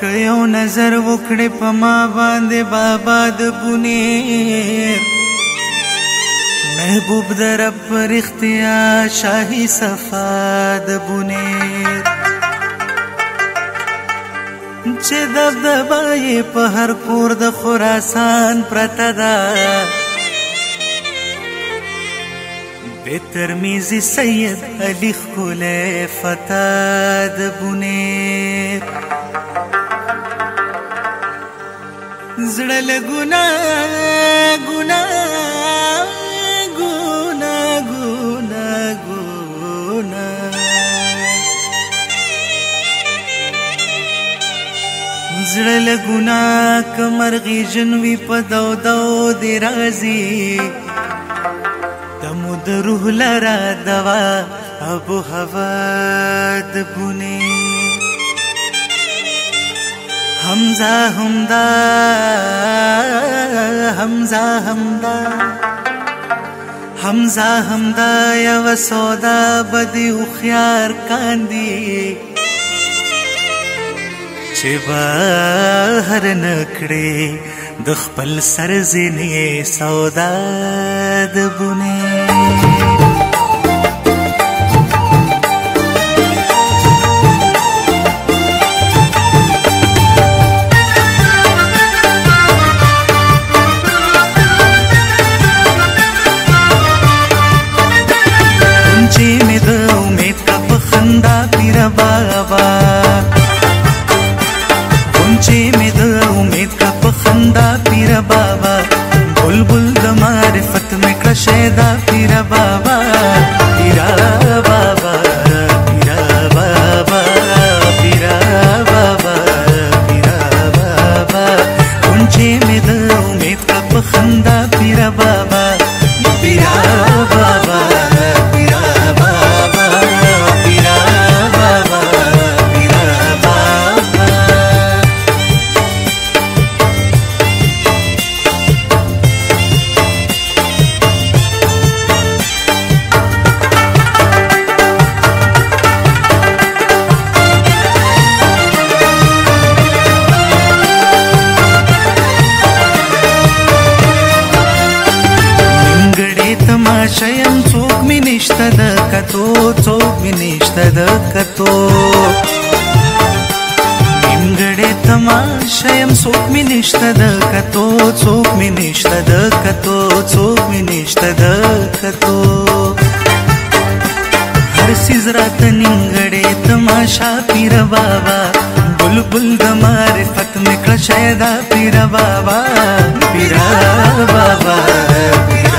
که یو نظر وکړې په ما باندې بابا د بنیر محبوب در پر اختیا شاهي صفا د بنیر چې د دبای په هر کور د خراسان پرته ده د ترمیزی سید علی خوله فتا د بنیر زړه له ګنا ګنا ګنا ګنا ګنا زړه له ګنا کمرغي جنوي په دو دو دی رازي دمو د روح لرا دوا ابو هوا د بونی حمزه همدا حمزه همدا حمزه همدا یو سودا بدی او خيار کاندي چې بهر نکړي د خپل سر زینې سودا د بونه बाबा गुंजे में उम्मीद का पखंदा पीर बाबा बुलबुल दमारिफत में क्रशेदा पीर बाबा पीरा बाबा पीरा बाबा पीरा बाबा पीरा बाबा गुंजे में दिल उम्मीद का पखंदा पीर बाबा पीरा बाबा आशयम चोक मी निष्ठद कतो चोक मी निष्ठद कतो इंगडे तमाशयम सोक मी निष्ठद कतो चोक मी निष्ठद कतो चोक मी निष्ठद कतो हर सिजरात निंगडे तमाशा पीर बाबा बुलबुल दमार फत में क्लशयदा पीर बाबा पीर बाबा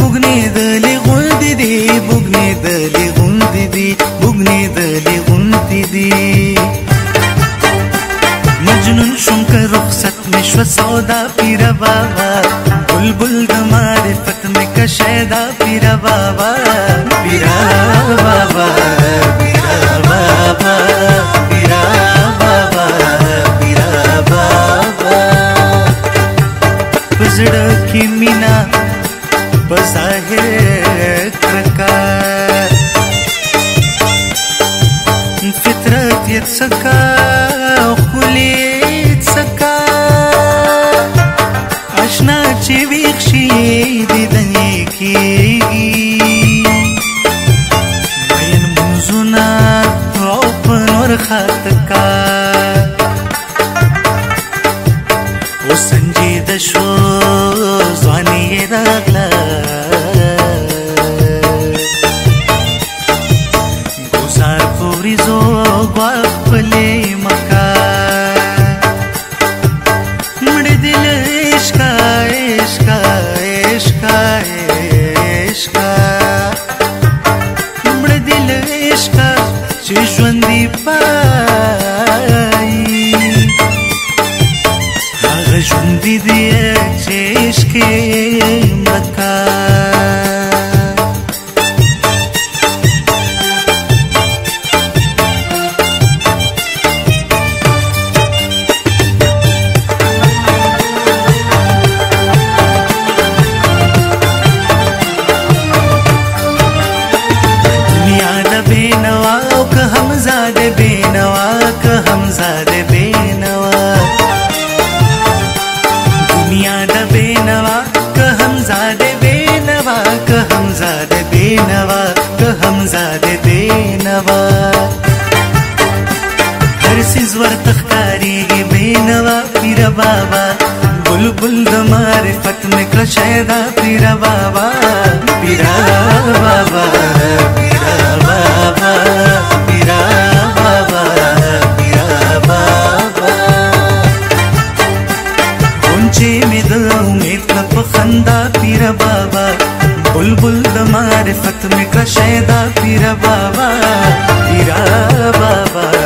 बुगने दली दली गुंदी ಬುಗ್ನೇದಲ್ಲಿ ಉಂದಿದಿ ಬುಗ್ನೇದಲ್ಲಿ ಉಂದಿದಿ ಬುಗ್ನೇದಲ್ಲಿ ಉಂದಿದಿ मजनून शुंक रुखसत में सौदा पीरा बाबा बुलबुल गमारे फत में कशैदा पीरा बाबा पीरा बाबा errar 吧。बाबा बुल बुल दमारे फत में क्रशैदा पीरा बाबा पीरा बाबा पीरा बाबा पीरा बाबा बाबा बाबा फत में क्रशैदा पीरा बाबा पीरा बाबा